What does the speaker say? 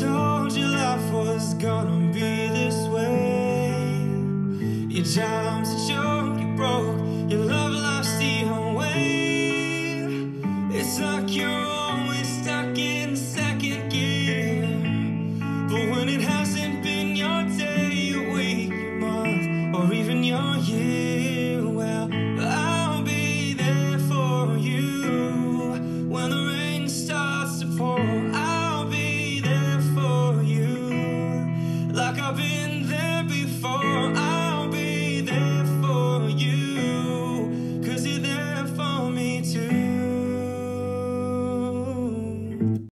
told you life was gonna be this way. Your time's a joke, you broke, your love life's the way. It's like you're always stuck in second gear. But when it hasn't been your day, your week, your month, or even your year. been there before.